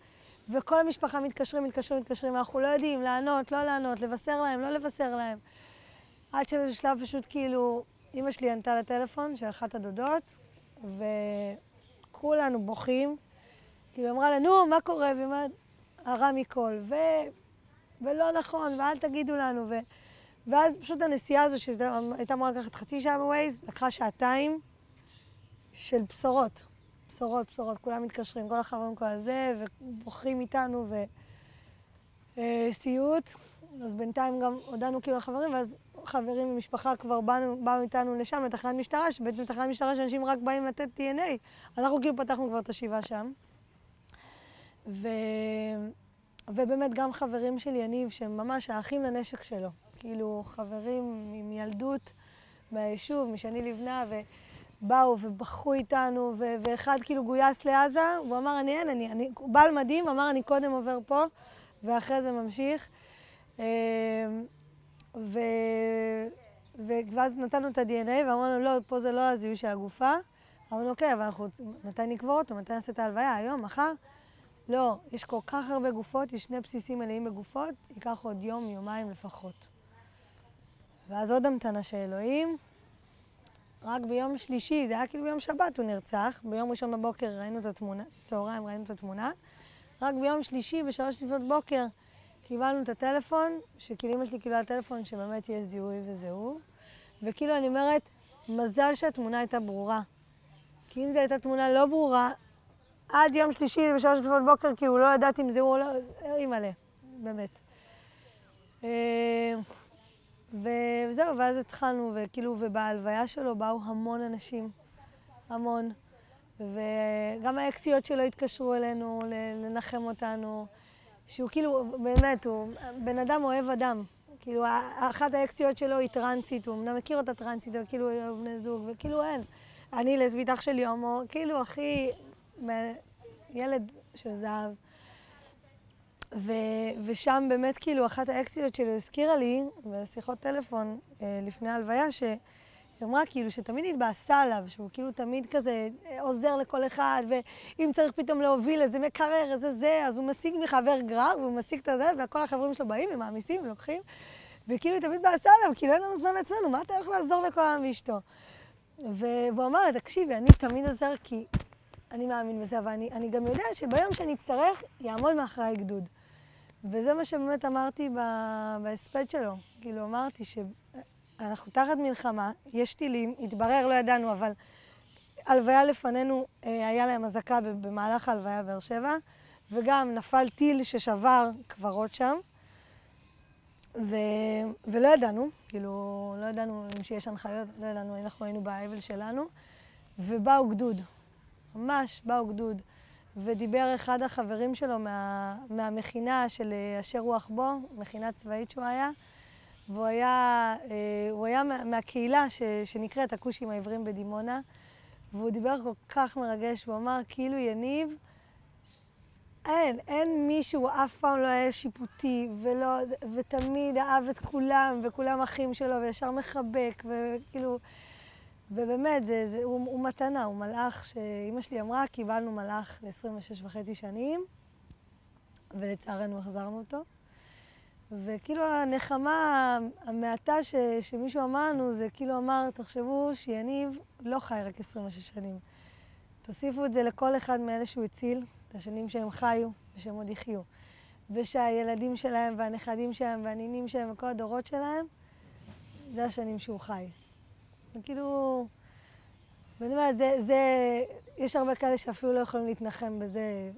[SPEAKER 2] וכל המשפחה מתקשרים, מתקשרים, מתקשרים, ואנחנו לא יודעים לענות, לא לענות, לבשר להם, לא לבשר להם. עד שבאיזשהו שלב פשוט כאילו, אימא שלי ענתה לטלפון של אחת הדודות, וכולנו בוכים. כאילו, אמרה לה, נו, מה קורה? והיא אומרת, הרע מכל. ו... ולא נכון, ואל תגידו לנו. ו... ואז פשוט הנסיעה הזו, שהייתה אמורה לקחת חצי שעה בווייז, לקחה שעתיים של בשורות. בשורות, בשורות. כולם מתקשרים, כל החברים, כל הזה, ובוחרים איתנו, וסיוט. אה, אז בינתיים גם הודענו כאילו לחברים, ואז חברים ומשפחה כבר באנו, באו איתנו לשם, לתחנת משטרה, שבעצם תחנת משטרה שאנשים רק באים לתת DNA. אנחנו כאילו פתחנו כבר את השבעה שם. ו... ובאמת גם חברים של יניב, שהם ממש האחים לנשק שלו. כאילו, חברים מילדות מהיישוב, משני לבנה, ובאו ובכו איתנו, ו- ואחד כאילו גויס לעזה, והוא אמר, אני אין, אני, אני, בעל מדהים, אמר, אני קודם עובר פה, ואחרי זה ממשיך. ו... ו... ואז נתנו את ה-DNA, ואמרנו, לא, פה זה לא הזיהוי של הגופה. אמרנו, אוקיי, אבל אנחנו, מתי נקבור אותו? מתי נעשה את ההלוויה? היום? מחר? לא, יש כל כך הרבה גופות, יש שני בסיסים מלאים בגופות, ייקח עוד יום, יומיים לפחות. ואז עוד המתנה של אלוהים. רק ביום שלישי, זה היה כאילו ביום שבת הוא נרצח, ביום ראשון בבוקר ראינו את התמונה, צהריים ראינו את התמונה, רק ביום שלישי, בשלוש לפנות בוקר, קיבלנו את הטלפון, שכאילו אמא שלי קיבלה טלפון שבאמת יש זיהוי וזהו, וכאילו אני אומרת, מזל שהתמונה הייתה ברורה. כי אם זו הייתה תמונה לא ברורה, עד יום שלישי בשלוש לפנות בוקר, כי הוא לא ידעתי אם זה הוא או לא, אימא'לה, באמת. אה, וזהו, ואז התחלנו, וכאילו, ובהלוויה שלו באו המון אנשים, המון. וגם האקסיות שלו התקשרו אלינו לנחם אותנו, שהוא כאילו, באמת, הוא בן אדם אוהב אדם. כאילו, אחת האקסיות שלו היא טרנסית, הוא אמנם מכיר אותה טרנסית, אבל כאילו, בני זוג, וכאילו אין. אני לסבית אח שלי הומו, כאילו, הכי... ילד של זהב. ו, ושם באמת, כאילו, אחת האקסיות שלי הזכירה לי, בשיחות טלפון אה, לפני ההלוויה, שהיא אמרה כאילו שתמיד התבאסה עליו, שהוא כאילו תמיד כזה אה, עוזר לכל אחד, ואם צריך פתאום להוביל איזה מקרר, איזה זה, אז הוא משיג מחבר גרר, והוא משיג את הזה, וכל החברים שלו באים ומעמיסים ולוקחים, וכאילו היא תמיד באסה עליו, כאילו אין לנו זמן לעצמנו, מה אתה יכול לעזור לכל העם ואשתו? והוא אמר לה, תקשיבי, אני תמיד עוזר כי אני מאמין בזה, אבל אני, אני גם יודע שביום שאני אצטרך, יעמוד מאחורי גדוד. וזה מה שבאמת אמרתי בהספד שלו. כאילו, אמרתי שאנחנו תחת מלחמה, יש טילים, התברר, לא ידענו, אבל הלוויה לפנינו, אה, היה להם אזעקה במהלך ההלוויה באר שבע, וגם נפל טיל ששבר קברות שם. ו... ולא ידענו, כאילו, לא ידענו אם שיש הנחיות, לא ידענו, אנחנו היינו באבל שלנו, ובאו גדוד. ממש באו גדוד. ודיבר אחד החברים שלו מה, מהמכינה של אה, אשר רוח בו, מכינה צבאית שהוא היה, והוא היה, אה, הוא היה מה, מהקהילה ש, שנקראת הכושים העברים בדימונה, והוא דיבר כל כך מרגש, והוא אמר, כאילו יניב, אין, אין מישהו, אף פעם לא היה שיפוטי, ולא, ותמיד אהב את כולם, וכולם אחים שלו, וישר מחבק, וכאילו... ובאמת, זה, זה, הוא, הוא מתנה, הוא מלאך שאימא שלי אמרה, קיבלנו מלאך ל-26 וחצי שנים, ולצערנו החזרנו אותו. וכאילו הנחמה המעטה ש, שמישהו אמר לנו, זה כאילו אמר, תחשבו שיניב לא חי רק 26 שנים. תוסיפו את זה לכל אחד מאלה שהוא הציל, את השנים שהם חיו ושהם עוד יחיו. ושהילדים שלהם והנכדים שלהם והנינים שלהם וכל הדורות שלהם, זה השנים שהוא חי. וכאילו, ואני אומרת, זה, זה, יש הרבה כאלה שאפילו לא יכולים להתנחם בזה,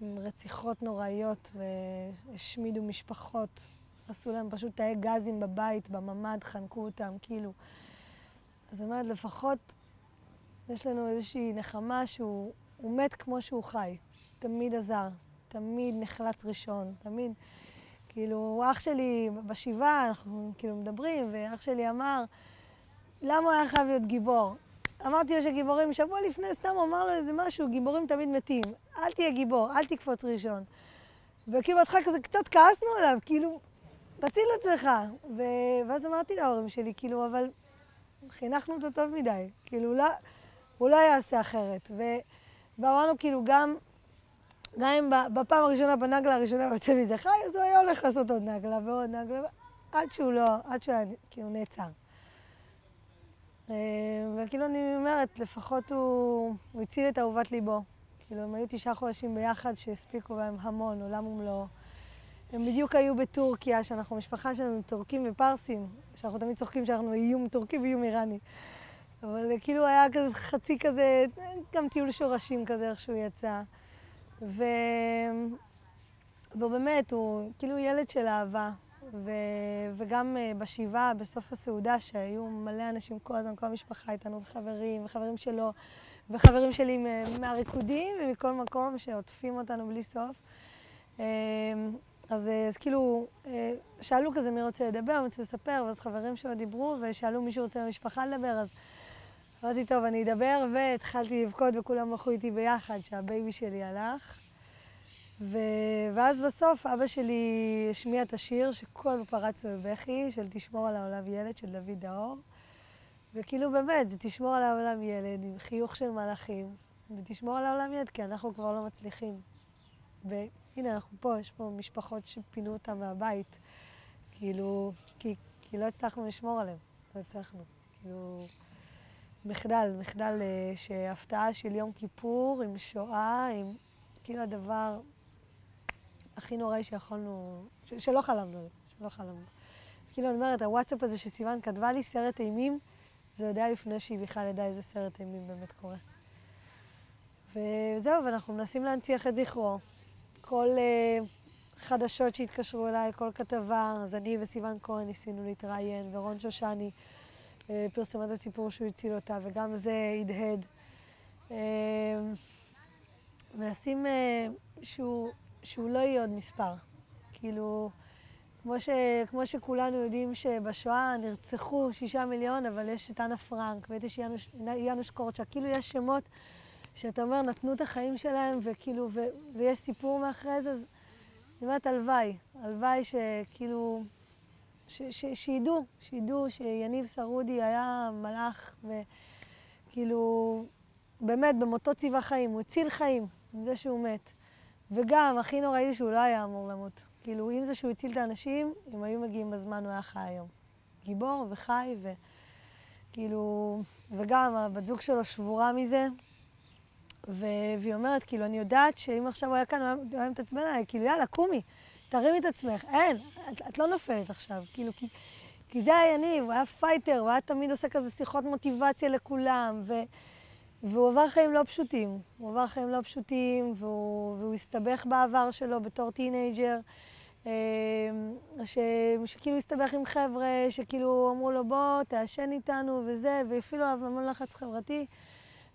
[SPEAKER 2] עם רציחות נוראיות, והשמידו משפחות. עשו להם פשוט תאי גזים בבית, בממ"ד, חנקו אותם, כאילו. אז אני אומרת, לפחות יש לנו איזושהי נחמה שהוא מת כמו שהוא חי. תמיד עזר, תמיד נחלץ ראשון, תמיד... כאילו, אח שלי בשבעה, אנחנו כאילו מדברים, ואח שלי אמר, למה הוא היה חייב להיות גיבור? אמרתי לו שגיבורים, שבוע לפני סתם אמר לו איזה משהו, גיבורים תמיד מתים. אל תהיה גיבור, אל תקפוץ ראשון. וכאילו בהתחלה כזה קצת כעסנו עליו, כאילו, תציל עצמך. ו... ואז אמרתי להורים שלי, כאילו, אבל חינכנו אותו טוב מדי. כאילו, לא, הוא לא יעשה אחרת. ו... ואמרנו, כאילו, גם, גם אם בפעם הראשונה, בנגלה הראשונה הוא יוצא מזה חי, אז הוא היה הולך לעשות עוד נגלה ועוד נגלה, עד שהוא לא, עד שהוא היה, כאילו, נעצר. אה, וכאילו אני אומרת, לפחות הוא, הוא הציל את אהובת ליבו. כאילו, הם היו תשעה חודשים ביחד שהספיקו בהם המון, עולם ומלואו. הם בדיוק היו בטורקיה, שאנחנו משפחה שלנו טורקים ופרסים, שאנחנו תמיד צוחקים שאנחנו איום טורקי ואיום איראני. אבל כאילו היה כזה חצי כזה, גם טיול שורשים כזה, איך שהוא יצא. ו... והוא באמת, הוא כאילו ילד של אהבה. ו... וגם uh, בשבעה, בסוף הסעודה, שהיו מלא אנשים כל הזמן, כל המשפחה איתנו, וחברים, וחברים שלו, וחברים שלי מהריקודים ומכל מקום שעוטפים אותנו בלי סוף. אמ, אז, אה, אז כאילו, אה, שאלו כזה מי רוצה לדבר, מי רוצה לספר, ואז חברים שלו דיברו, ושאלו מי שרוצה במשפחה לדבר, אז אמרתי, טוב, אני אדבר, והתחלתי לבכות וכולם בכו איתי ביחד, שה baby שלי הלך. ו... ואז בסוף אבא שלי השמיע את השיר שכל פרץ בבכי, של תשמור על העולם ילד, של דוד דאור. וכאילו באמת, זה תשמור על העולם ילד עם חיוך של מלאכים, ותשמור על העולם ילד, כי אנחנו כבר לא מצליחים. והנה, אנחנו פה, יש פה משפחות שפינו אותם מהבית, כאילו, כי, כי לא הצלחנו לשמור עליהם, לא הצלחנו. כאילו, מחדל, מחדל אה, שהפתעה של יום כיפור עם שואה, עם כאילו הדבר הכי נוראי שיכולנו, ש, שלא חלמנו, שלא חלמנו. כאילו, אני אומרת, הוואטסאפ הזה שסיוון כתבה לי, סרט אימים, זה יודע לפני שהיא בכלל ידעה איזה סרט אימים באמת קורה. וזהו, ואנחנו מנסים להנציח את זכרו. כל uh, חדשות שהתקשרו אליי, כל כתבה, אז אני וסיון כהן ניסינו להתראיין, ורון שושני uh, פרסם את הסיפור שהוא הציל אותה, וגם זה הדהד. Uh, מנסים uh, שהוא, שהוא לא יהיה עוד מספר. כאילו, כמו, ש, כמו שכולנו יודעים שבשואה נרצחו שישה מיליון, אבל יש את אנה פרנק ויש יאנוש, יאנוש קורצ'ה, כאילו יש שמות שאתה אומר, נתנו את החיים שלהם, וכאילו, ו, ויש סיפור מאחרי זה, אז אני אומרת, הלוואי, הלוואי שכאילו, ש, ש, שידעו, שידעו שיניב סרודי היה מלאך, וכאילו, באמת, במותו ציווה חיים, הוא הציל חיים, עם זה שהוא מת. וגם, הכי נוראי זה שהוא לא היה אמור למות. כאילו, אם זה שהוא הציל את האנשים, אם היו מגיעים בזמן, הוא היה חי היום. גיבור וחי, וכאילו, וגם הבת זוג שלו שבורה מזה, ו... והיא אומרת, כאילו, אני יודעת שאם עכשיו הוא היה כאן, הוא היה מתעצבן עליי, כאילו, יאללה, קומי, תרימי את עצמך. אין, את, את לא נופלת עכשיו, כאילו, כי, כי זה היה יניב, הוא היה fighter, הוא היה תמיד עושה כזה שיחות מוטיבציה לכולם, ו... והוא עבר חיים לא פשוטים. הוא עבר חיים לא פשוטים, והוא, והוא הסתבך בעבר שלו בתור teenager. אמ, ש... שכאילו הסתבך עם חבר'ה, שכאילו אמרו לו בוא, תעשן איתנו וזה, והפעילו עליו המון לחץ חברתי.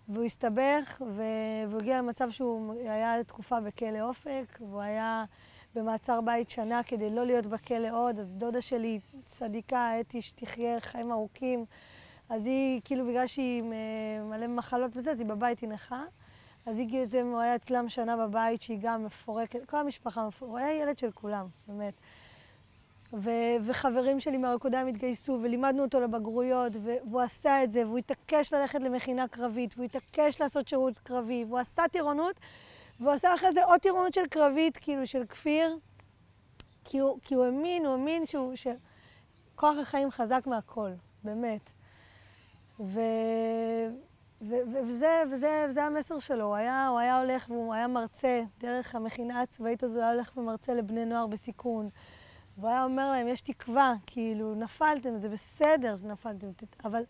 [SPEAKER 2] והוא הסתבך. והוא הגיע למצב שהוא היה תקופה בכלא אופק, והוא היה במעצר בית שנה כדי לא להיות בכלא עוד, אז דודה שלי, צדיקה, אתי, שתחיה חיים ארוכים, אז היא, כאילו, בגלל שהיא מלא מחלות וזה, אז היא בבית, היא נכה. אז היא בעצם, הוא היה אצלם שנה בבית, שהיא גם מפורקת, כל המשפחה מפורקת, הוא היה ילד של כולם, באמת. ו- וחברים שלי מהרקודם התגייסו, ולימדנו אותו לבגרויות, והוא עשה את זה, והוא התעקש ללכת למכינה קרבית, והוא התעקש לעשות שירות קרבי, והוא עשה טירונות, והוא עשה אחרי זה עוד טירונות של קרבית, כאילו של כפיר, כי הוא, כי הוא האמין, הוא האמין שהוא, שכוח החיים חזק מהכל, באמת. ו... וזה, וזה, וזה המסר שלו, הוא היה, הוא היה הולך והוא היה מרצה דרך המכינה הצבאית הזו, הוא היה הולך ומרצה לבני נוער בסיכון. והוא היה אומר להם, יש תקווה, כאילו, נפלתם, זה בסדר שנפלתם, אבל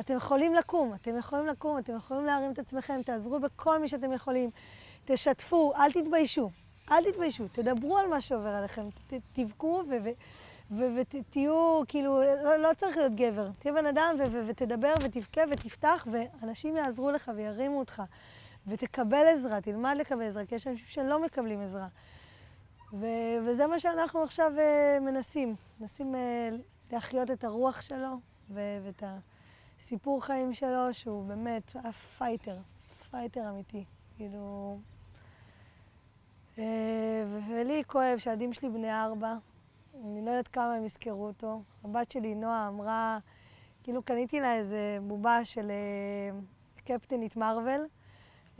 [SPEAKER 2] אתם יכולים לקום, אתם יכולים לקום, אתם יכולים להרים את עצמכם, תעזרו בכל מי שאתם יכולים, תשתפו, אל תתביישו, אל תתביישו, תדברו על מה שעובר עליכם, תבכו ו... ותהיו, כאילו, לא, לא צריך להיות גבר. תהיה בן אדם ותדבר ותבכה ותפתח, ואנשים יעזרו לך וירימו אותך. ותקבל עזרה, תלמד לקבל עזרה, כי יש אנשים שלא מקבלים עזרה. ו- וזה מה שאנחנו עכשיו uh, מנסים. מנסים uh, להחיות את הרוח שלו ו- ואת הסיפור חיים שלו, שהוא באמת היה fighter, fighter אמיתי. כאילו... אה, ולי כואב שהילדים שלי בני ארבע, אני לא יודעת כמה הם יזכרו אותו. הבת שלי, נועה, אמרה, כאילו קניתי לה איזה בובה של אה, קפטנית מארוול,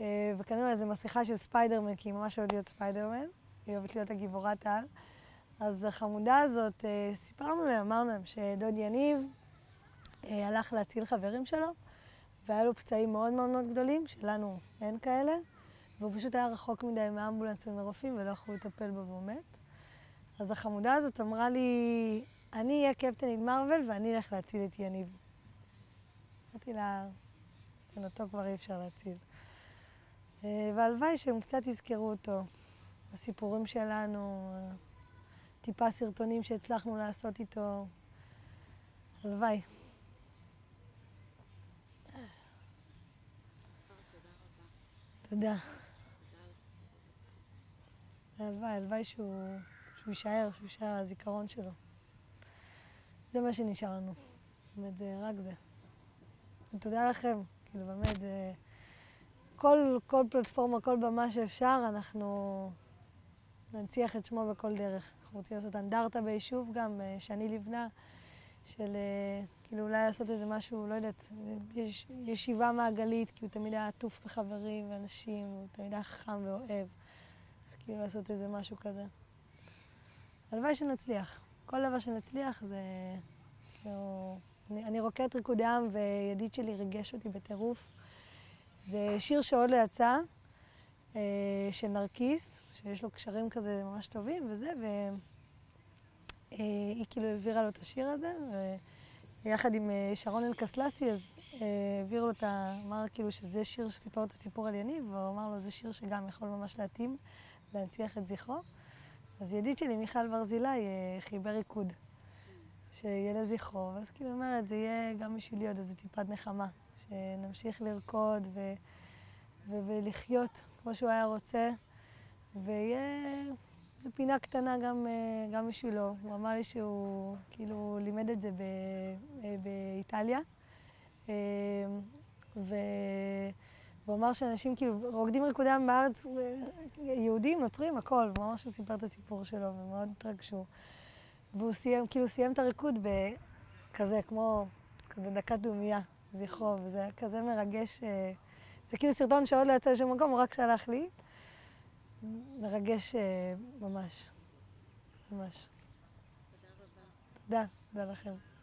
[SPEAKER 2] אה, וקנינו לה איזה מסכה של ספיידרמן, כי היא ממש אוהבת להיות ספיידרמן, היא אוהבת להיות הגיבורת על. אז החמודה הזאת, סיפרנו להם, אמרנו להם שדוד יניב הלך להציל חברים שלו, והיה לו פצעים מאוד מאוד מאוד גדולים, שלנו אין כאלה. והוא פשוט היה רחוק מדי מאמבולנס ומרופאים ולא יכלו לטפל בו והוא מת. אז החמודה הזאת אמרה לי, אני אהיה קפטנית מרוויל ואני אלך להציל את יניב. אמרתי לה, כן, אותו כבר אי אפשר להציל. אה, והלוואי שהם קצת יזכרו אותו, הסיפורים שלנו, טיפה סרטונים שהצלחנו לעשות איתו. הלוואי. תודה. הלוואי, הלוואי שהוא, שהוא יישאר, שהוא יישאר הזיכרון שלו. זה מה שנשאר לנו. באמת, זה רק זה. ותודה לכם, כאילו, באמת, זה... כל, כל פלטפורמה, כל במה שאפשר, אנחנו ננציח את שמו בכל דרך. אנחנו רוצים לעשות אנדרטה ביישוב גם, אה, שאני לבנה, של אה, כאילו אולי לעשות איזה משהו, לא יודעת, יש, ישיבה מעגלית, כי הוא תמיד היה עטוף בחברים ואנשים, הוא תמיד היה חכם ואוהב. אז כאילו לעשות איזה משהו כזה. הלוואי שנצליח. כל דבר שנצליח זה... כאילו... אני, אני רוקדת ריקודי עם וידיד שלי ריגש אותי בטירוף. זה שיר שעוד לא יצא, אה, של נרקיס, שיש לו קשרים כזה ממש טובים וזה, והיא אה, כאילו העבירה לו את השיר הזה, ויחד עם אה, שרון אלקסלסי, אז אה, העביר לו את ה... אמר כאילו שזה שיר שסיפר את הסיפור על יניב, והוא אמר לו, זה שיר שגם יכול ממש להתאים להנציח את זכרו. אז ידיד שלי, מיכל ברזילי, אה, חיבר ריקוד, שיהיה לזכרו. ואז כאילו אומרת, זה יהיה גם בשבילי עוד איזה טיפת נחמה, שנמשיך לרקוד ו... ו... ולחיות כמו שהוא היה רוצה, ויהיה איזו פינה קטנה גם, אה, גם בשבילו. הוא אמר לי שהוא כאילו לימד את זה ב... באיטליה. ו... והוא אמר שאנשים כאילו רוקדים ריקודי עם בארץ, יהודים, נוצרים, הכל, והוא שהוא סיפר את הסיפור שלו, ומאוד התרגשו. והוא סיים, כאילו סיים את הריקוד בכזה, כמו, כזה דקת דומייה, זכרו, וזה היה כזה מרגש. אה, זה כאילו סרטון שעוד לא יצא לשום מקום, הוא רק שלח לי. מרגש אה, ממש, ממש.
[SPEAKER 1] תודה רבה.
[SPEAKER 2] תודה, תודה לכם.